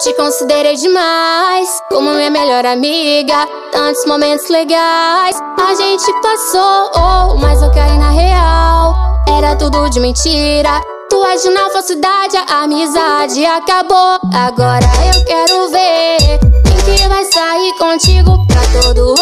Te considerei demais como minha melhor amiga. Tantos momentos legais a gente passou, oh, mas eu caí na real. Era tudo de mentira. Tu és de na falsidade, a amizade acabou. Agora eu quero ver quem que vai sair contigo pra todo mundo